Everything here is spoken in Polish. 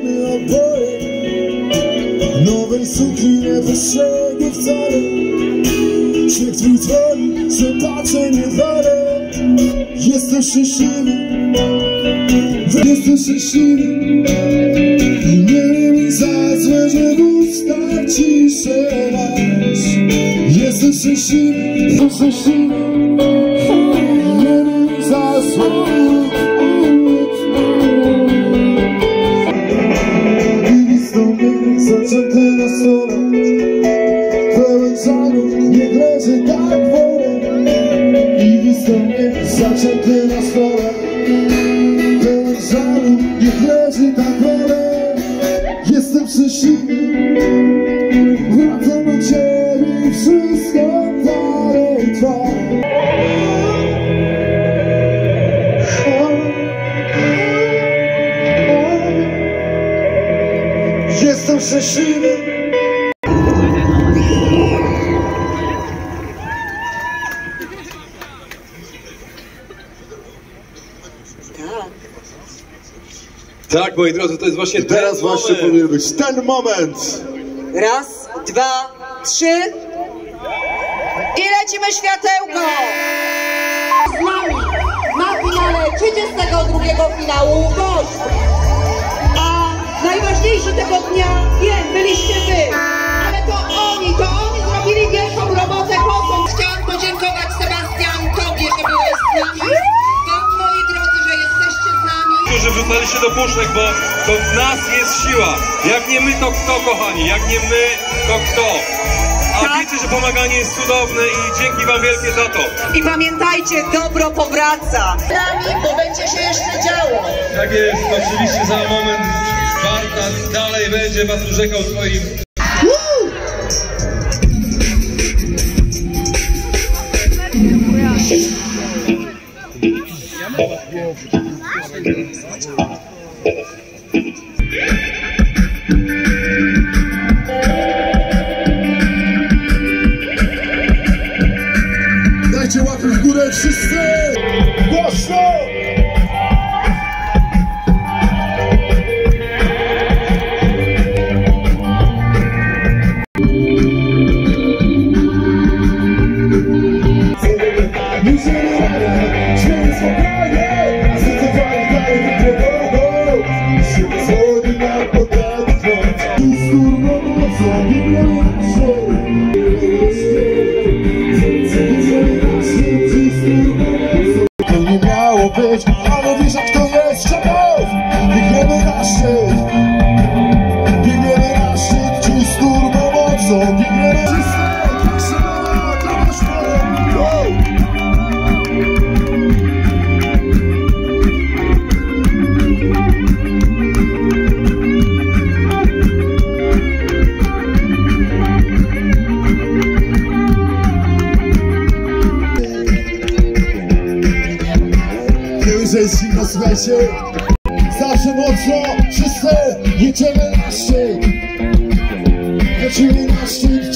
Idziemy oboje. Nowej sukni nie postrzegę wcale. Śmiech twój twoi, zobaczę nie walę Jestem szczęśliwy. Jestem szczęśliwy. I nie mi za złe, że w ustach ciszę masz Jestem szczęśliwy, jestem szczęśliwy zaczęte na stole Pełen żalu, nie leży tak wolę Jestem szczęśliwy Wracam do ciebie wszystko dalej trwa. Jestem szczęśliwy Tak, moi drodzy, to jest właśnie I teraz ten właśnie moment. powinien być ten moment Raz, dwa, trzy. I lecimy światełko! Z nami na finale 32 finału gość. A najważniejszy tego dnia, wiem, byliście wy. Którzy wrzucali się do puszek, bo to w nas jest siła. Jak nie my, to kto, kochani? Jak nie my, to kto? A Tak. wiecie, że pomaganie jest cudowne i dzięki wam wielkie za to. I pamiętajcie, dobro powraca. Z nami, bo będzie się jeszcze działo. Tak jest, oczywiście za moment Bartas dalej będzie was urzekał swoim Dajcie łapy w górę wszyscy! Głośno być, ale wiesz jak to jest Czekaj, biegniemy na szczyt Biegniemy na szczyt, dziś z turbo Słuchajcie. Zawsze mocno, wszyscy jedziemy na szczyt. Lecimy na szczyt,